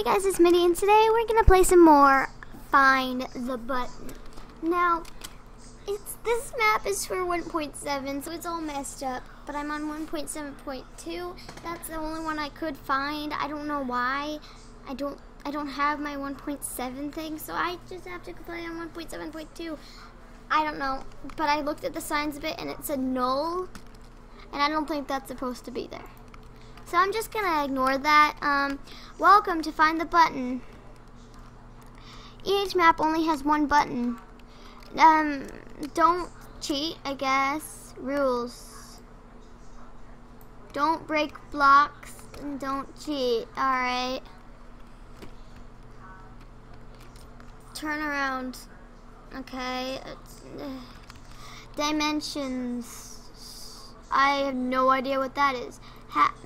Hey guys, it's Mitty, and today we're gonna play some more Find the Button. Now, it's this map is for 1.7, so it's all messed up. But I'm on 1.7.2. That's the only one I could find. I don't know why. I don't. I don't have my 1.7 thing, so I just have to play on 1.7.2. I don't know, but I looked at the signs a bit, and it said null, and I don't think that's supposed to be there. So I'm just gonna ignore that. Um, welcome to Find the Button. Each map only has one button. Um, don't cheat, I guess. Rules. Don't break blocks and don't cheat, alright? Turn around. Okay. Uh, dimensions. I have no idea what that is.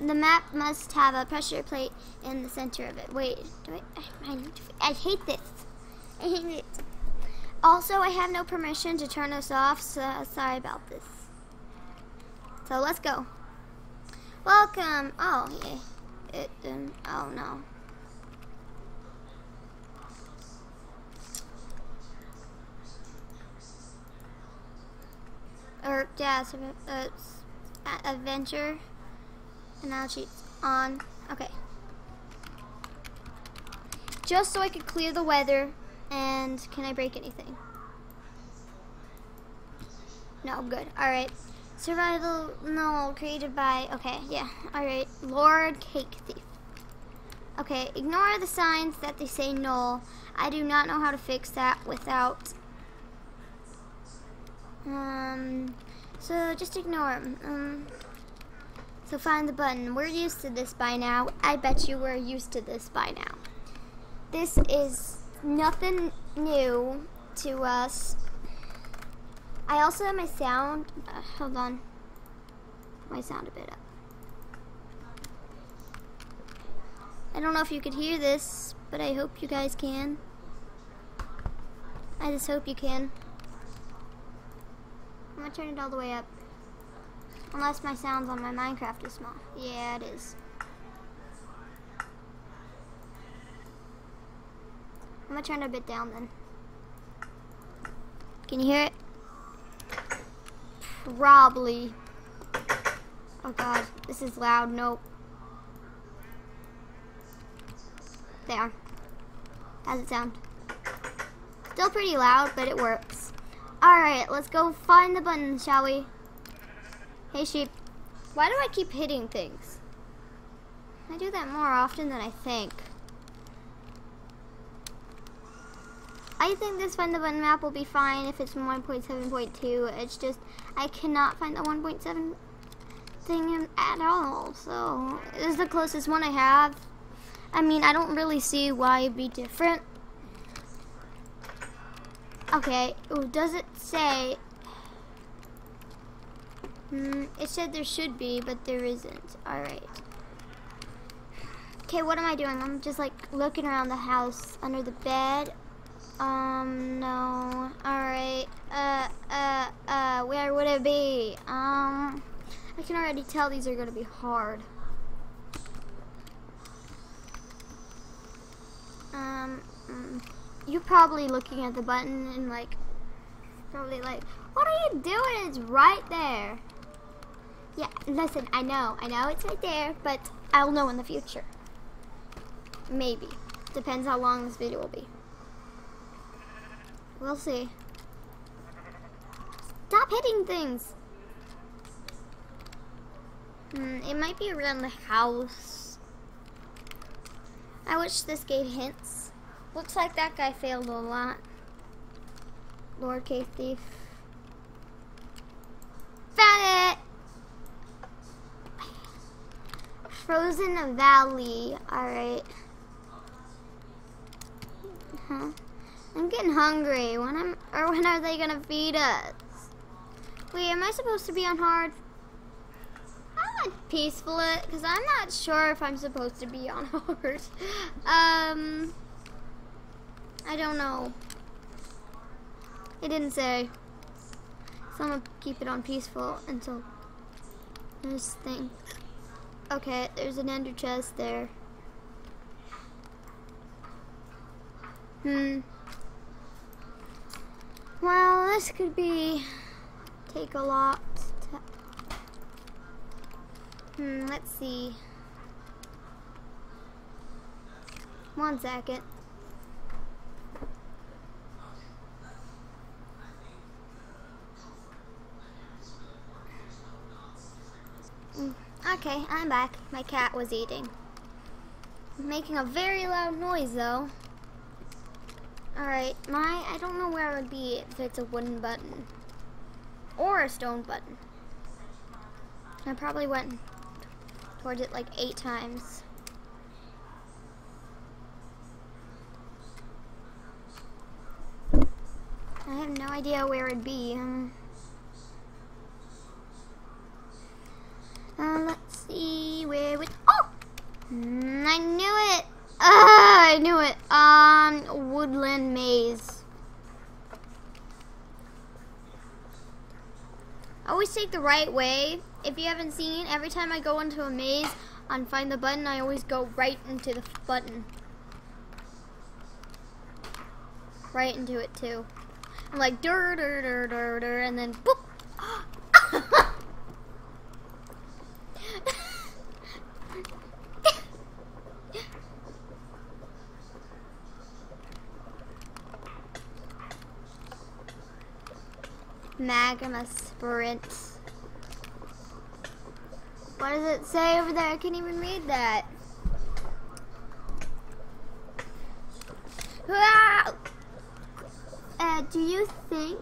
The map must have a pressure plate in the center of it. Wait, do I, I, I hate this. I hate it. Also, I have no permission to turn this off, so sorry about this. So let's go. Welcome. Oh, yeah. It, um, oh no. Or, yeah, it's, uh, adventure. Now she's on. Okay. Just so I could clear the weather. And can I break anything? No, I'm good. Alright. Survival, no, created by, okay, yeah. Alright, Lord Cake Thief. Okay, ignore the signs that they say null. I do not know how to fix that without, um, so just ignore them. Um, so find the button. We're used to this by now. I bet you we're used to this by now. This is nothing new to us. I also have my sound. Uh, hold on. My sound a bit up. I don't know if you could hear this, but I hope you guys can. I just hope you can. I'm gonna turn it all the way up. Unless my sounds on my Minecraft is small. Yeah, it is. I'm gonna turn it a bit down then. Can you hear it? Probably. Oh god, this is loud. Nope. There. How's it sound? Still pretty loud, but it works. Alright, let's go find the button, shall we? Hey sheep, why do I keep hitting things? I do that more often than I think. I think this find the button map will be fine if it's 1.7.2. It's just, I cannot find the 1.7 thing at all. So, this is the closest one I have. I mean, I don't really see why it'd be different. Okay, Ooh, does it say Mm, it said there should be, but there isn't. Alright. Okay, what am I doing? I'm just like looking around the house under the bed. Um, no. Alright. Uh, uh, uh, where would it be? Um, I can already tell these are to be hard. Um, mm, you're probably looking at the button and like, probably like, what are you doing? It's right there. Yeah, listen, I know, I know it's right there, but I'll know in the future. Maybe. Depends how long this video will be. We'll see. Stop hitting things! Hmm, it might be around the house. I wish this gave hints. Looks like that guy failed a lot. Lord Cave Thief. Found it! Frozen Valley. Alright. Huh. I'm getting hungry. When am or when are they gonna feed us? Wait, am I supposed to be on hard? I want peaceful it because I'm not sure if I'm supposed to be on hard. um, I don't know. It didn't say. So I'm gonna keep it on peaceful until this thing. Okay, there's an ender chest there. Hmm. Well, this could be take a lot. Hmm, let's see. One second. Mm, I'm back. My cat was eating. Making a very loud noise though. Alright, my I don't know where it would be if it's a wooden button. Or a stone button. I probably went towards it like eight times. I have no idea where it'd be. Um, uh, see where would. Oh, I knew it. Ah, I knew it. Um, woodland maze. I always take the right way. If you haven't seen, every time I go into a maze and find the button, I always go right into the button. Right into it too. I'm like dur dur dur dur dur, and then boop. Magma sprint. What does it say over there? I can't even read that. Uh, do you think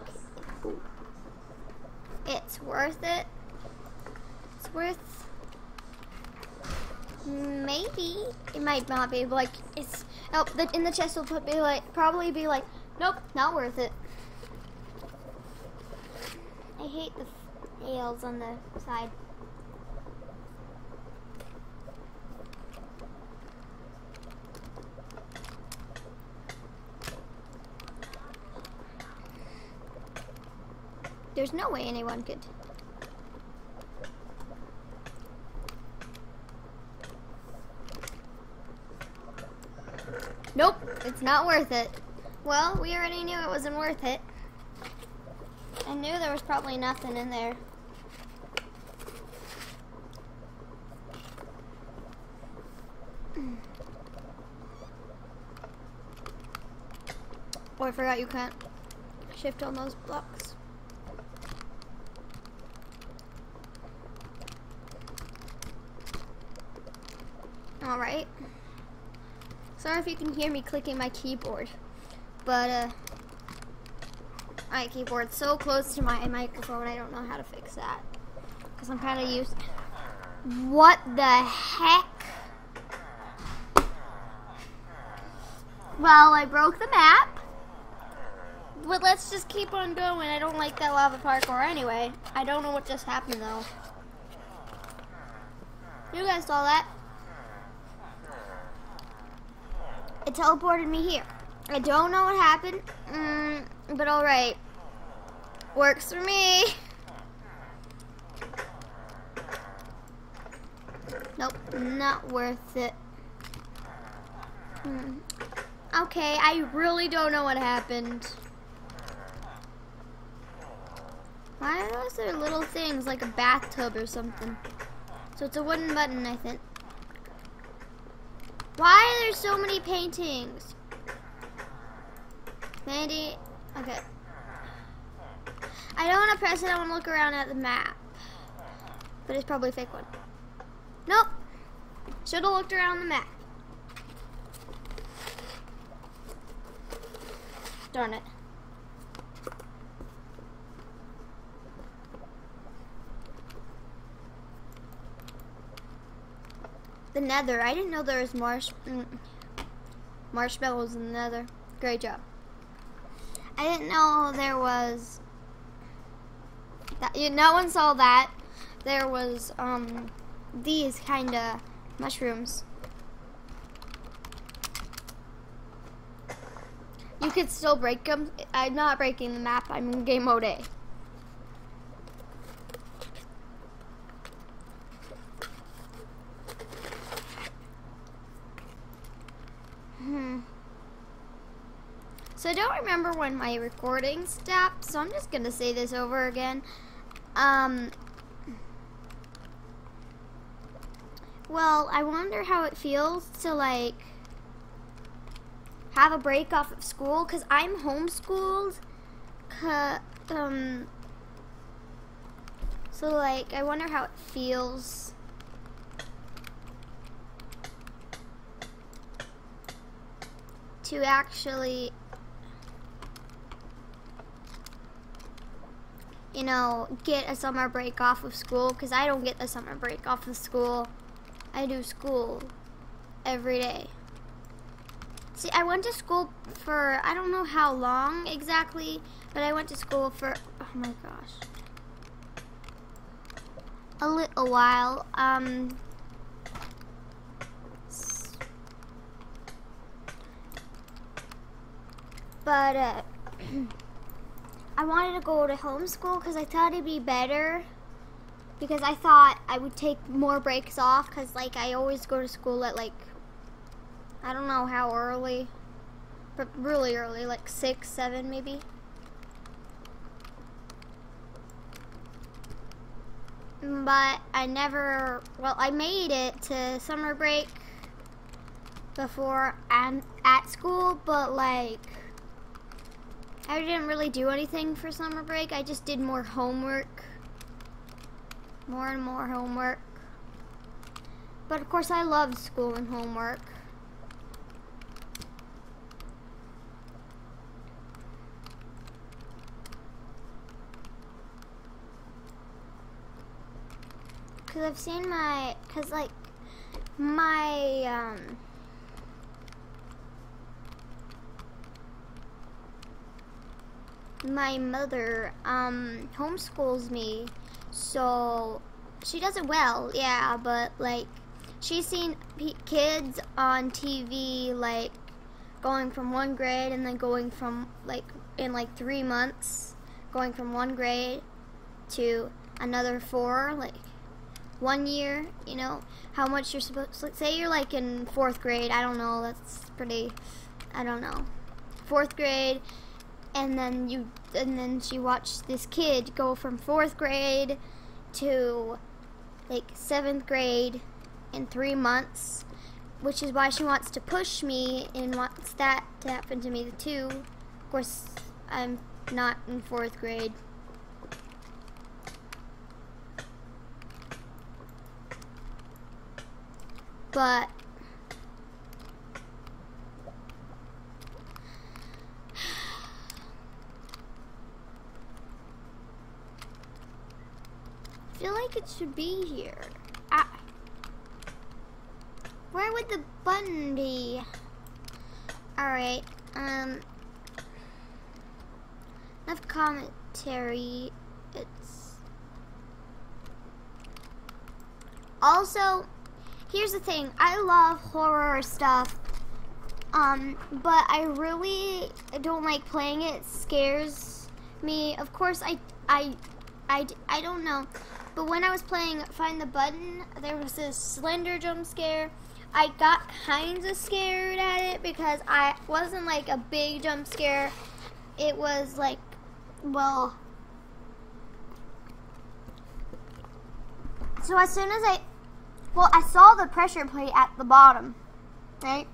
it's worth it? It's worth maybe it might not be like it's oh the, in the chest will put be like probably be like nope not worth it. I hate the nails on the side. There's no way anyone could. Nope, it's not worth it. Well, we already knew it wasn't worth it. I knew there was probably nothing in there. Oh, I forgot you can't shift on those blocks. Alright. Sorry if you can hear me clicking my keyboard. But, uh, my keyboard's so close to my microphone, I don't know how to fix that. Because I'm kind of used. What the heck? Well, I broke the map. But let's just keep on going. I don't like that lava parkour anyway. I don't know what just happened though. You guys saw that? It teleported me here. I don't know what happened, mm, but alright. Works for me. Nope, not worth it. Hmm. Okay, I really don't know what happened. Why are those there little things like a bathtub or something? So it's a wooden button, I think. Why are there so many paintings? Mandy, okay. I don't want to press it, I want to look around at the map. But it's probably a fake one. Nope. Should have looked around the map. Darn it. The nether. I didn't know there was marsh mm, marshmallows in the nether. Great job. I didn't know there was that you, no one saw that. There was um these kind of mushrooms. You could still break them. I'm not breaking the map. I'm in game mode A. Hmm. So I don't remember when my recording stopped, so I'm just gonna say this over again. Um, well, I wonder how it feels to like have a break off of school because I'm homeschooled. Um, so like I wonder how it feels. To actually you know, get a summer break off of school because I don't get the summer break off of school. I do school every day. See, I went to school for, I don't know how long exactly, but I went to school for, oh my gosh, a little while. Um, but, uh, I wanted to go to homeschool because I thought it'd be better. Because I thought I would take more breaks off because, like, I always go to school at, like, I don't know how early, but really early, like 6, 7 maybe. But I never, well, I made it to summer break before I'm at school, but, like, I didn't really do anything for summer break. I just did more homework. More and more homework. But of course I loved school and homework. Cause I've seen my, cause like, my, um, my mother um, homeschools me, so she does it well, yeah, but like she's seen kids on TV like going from one grade and then going from like in like three months, going from one grade to another four, like one year, you know, how much you're supposed to say you're like in fourth grade, I don't know, that's pretty, I don't know. Fourth grade, and then you and then she watched this kid go from fourth grade to like seventh grade in three months which is why she wants to push me and wants that to happen to me too of course i'm not in fourth grade. But feel like it should be here. Ah. Where would the button be? Alright, um... Enough commentary. It's... Also, here's the thing. I love horror stuff. Um, but I really don't like playing it. It scares me. Of course, I, I, I, I don't know. But when I was playing Find the Button, there was this slender jump scare. I got kind of scared at it because I wasn't like a big jump scare. It was like, well, so as soon as I, well, I saw the pressure plate at the bottom, right?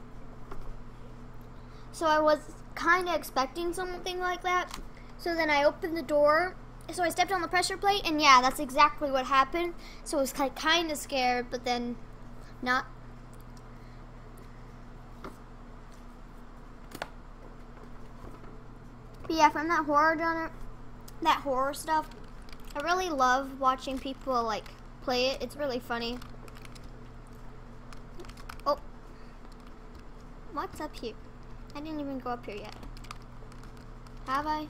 So I was kind of expecting something like that. So then I opened the door so I stepped on the pressure plate, and yeah, that's exactly what happened. So I was kind of scared, but then not. But yeah, from that horror genre, that horror stuff, I really love watching people like play it. It's really funny. Oh, what's up here? I didn't even go up here yet. Have I?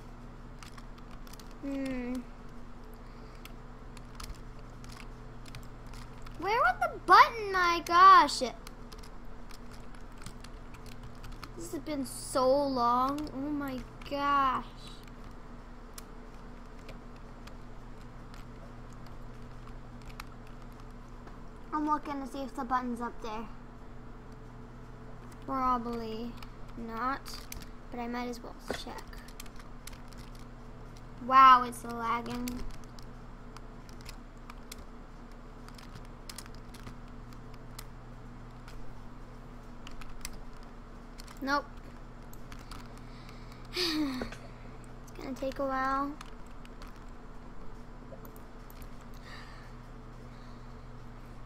Hmm. Where was the button? My gosh. This has been so long. Oh my gosh. I'm looking to see if the button's up there. Probably not. but I might as well check. Wow, it's lagging. Nope. it's gonna take a while.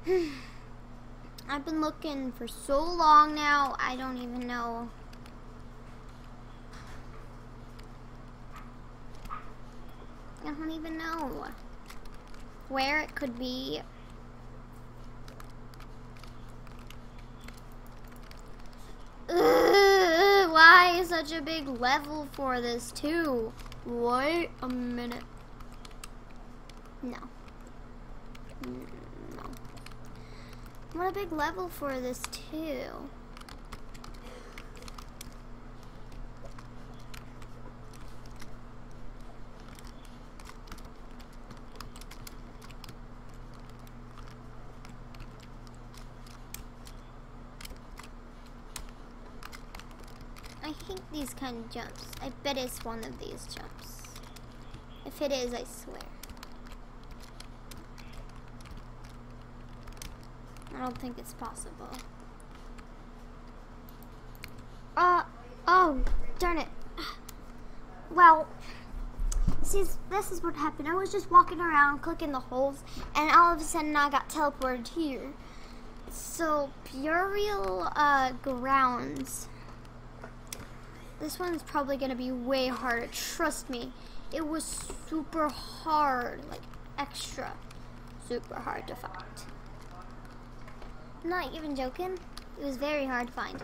I've been looking for so long now, I don't even know. Don't even know where it could be. Ugh, why is such a big level for this too? Wait a minute. No. Mm, no. What a big level for this too. I hate these kind of jumps. I bet it's one of these jumps. If it is, I swear. I don't think it's possible. Uh, oh, darn it. Well, see, this is what happened. I was just walking around clicking the holes, and all of a sudden I got teleported here. So, Burial uh, Grounds. This one's probably to be way harder. Trust me. It was super hard. Like, extra super hard to find. Not even joking. It was very hard to find.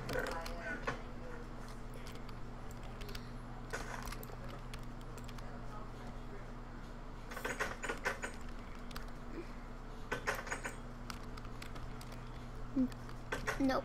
Nope.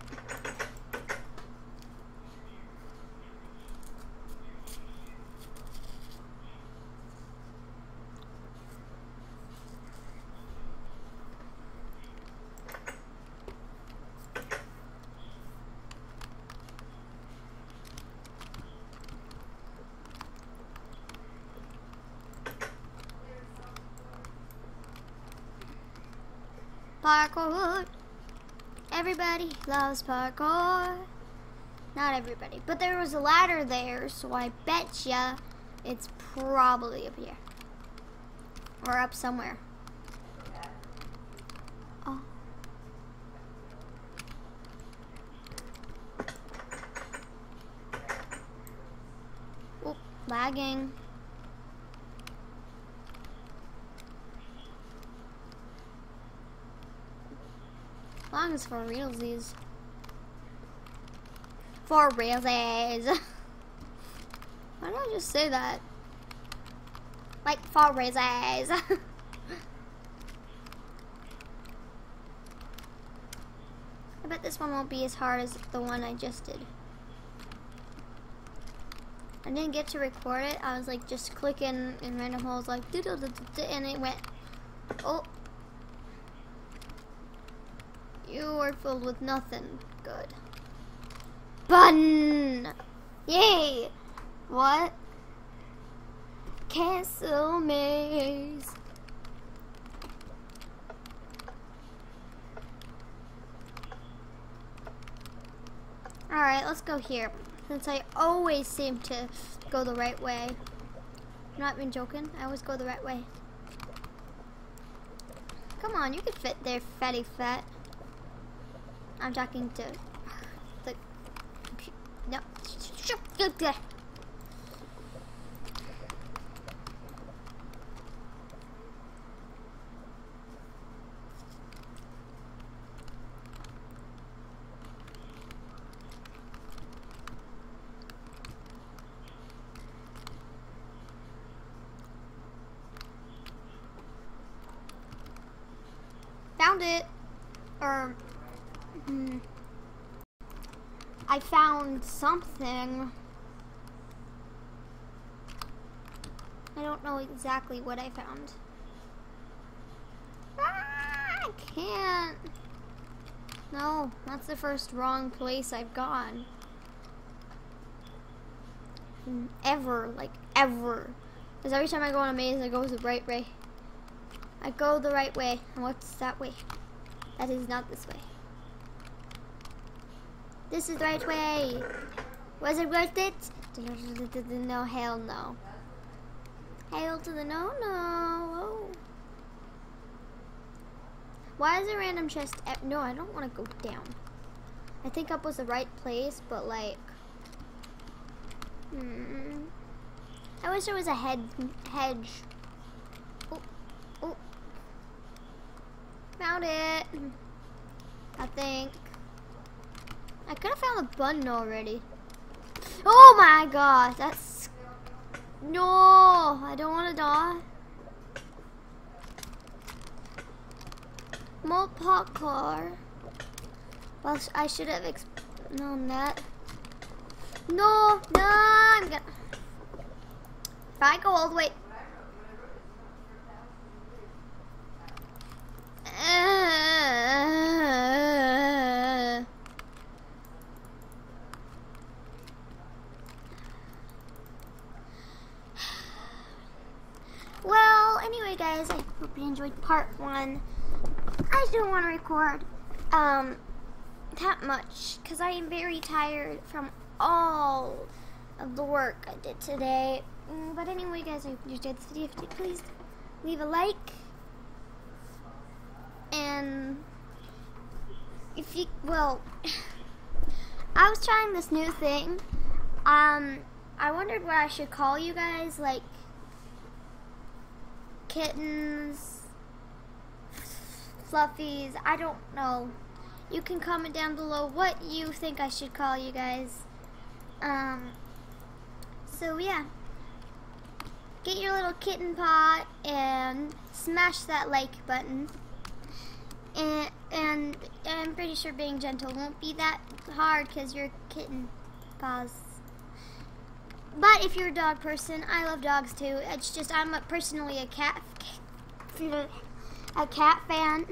Parkour. Everybody loves parkour. Not everybody, but there was a ladder there, so I bet ya it's probably up here. Or up somewhere. Oh. Oh, lagging. Long as for realsies. For realsies. Why did I just say that? Like for realsies. I bet this one won't be as hard as the one I just did. I didn't get to record it. I was like just clicking in random holes like and it went oh you are filled with nothing good. Button! Yay! What? Castle maze. Alright, let's go here. Since I always seem to go the right way. I'm not even joking. I always go the right way. Come on, you can fit there, fatty fat. I'm talking to the no. Found it. Or Hmm. I found something. I don't know exactly what I found. Ah, I can't. No, that's the first wrong place I've gone. ever, like ever. Because every time I go on a maze, I go the right way. I go the right way. And what's that way? That is not this way. This is the right way. Was it worth it? No, hell no. Hail to the no, no. Why is a random chest? No, I don't want to go down. I think up was the right place, but like, hmm. I wish there was a head hedge. Oh, oh. Found it. I think. I could have found the button already. Oh my gosh, that's no. I don't want to die. More parkour. Well, I should have known that. No, no, I'm gonna. If I go all the way. Well, anyway, guys, I hope you enjoyed part one. I don't want to record um, that much because I am very tired from all of the work I did today. Mm, but anyway, guys, I hope you enjoyed this video. If you did, please leave a like. And if you, well, I was trying this new thing. Um, I wondered what I should call you guys, like kittens, fluffies, I don't know. You can comment down below what you think I should call you guys. Um, so yeah. Get your little kitten pot and smash that like button. And, and I'm pretty sure being gentle won't be that hard because you're kitten paws. But if you're a dog person, I love dogs too. It's just I'm personally a cat a cat fan.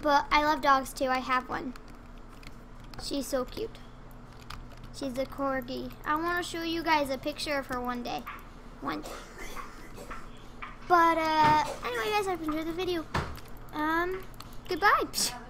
But I love dogs too. I have one. She's so cute. She's a corgi. I want to show you guys a picture of her one day. One day. But uh, anyway, guys, I hope you enjoyed the video. Um, goodbye.